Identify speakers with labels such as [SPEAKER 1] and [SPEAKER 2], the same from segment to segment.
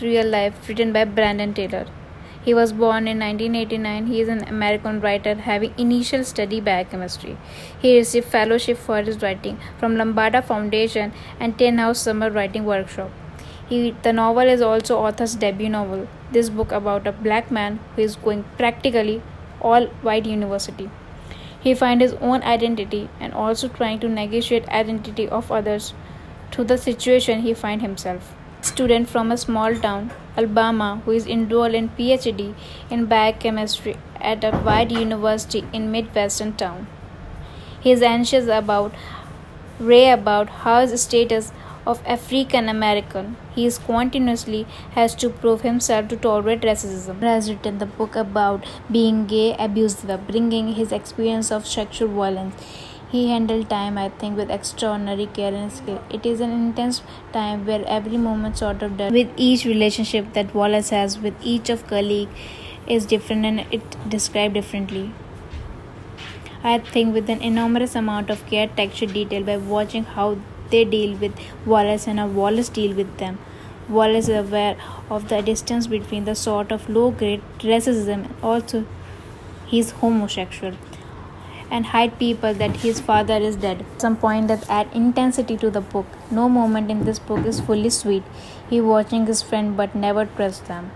[SPEAKER 1] Real Life, written by Brandon Taylor. He was born in 1989. He is an American writer having initial study biochemistry. He received fellowship for his writing from Lambda Foundation and Tin House Summer Writing Workshop. He, the novel is also author's debut novel. This book about a black man who is going practically all white university. He finds his own identity and also trying to negotiate identity of others to the situation he finds himself. Student from a small town, Alabama, who is enrolled in PhD in biochemistry at a white university in midwestern town. He is anxious about Ray about how his status of African American. He is continuously has to prove himself to tolerate racism. He has written the book about being gay abusive, bringing his experience of sexual violence. He handled time, I think, with extraordinary care and skill. It is an intense time where every moment sort of does. With each relationship that Wallace has with each of colleague is different and it described differently. I think with an enormous amount of care, texture, detail by watching how they deal with Wallace and how Wallace deal with them. Wallace is aware of the distance between the sort of low grade racism and also he's homosexual and hide people that his father is dead. Some point that add intensity to the book. No moment in this book is fully sweet. He watching his friend but never trust them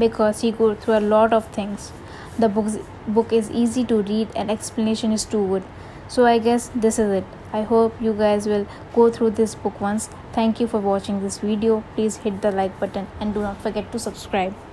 [SPEAKER 1] because he go through a lot of things. The book book is easy to read and explanation is too good. So I guess this is it. I hope you guys will go through this book once. Thank you for watching this video. Please hit the like button and do not forget to subscribe.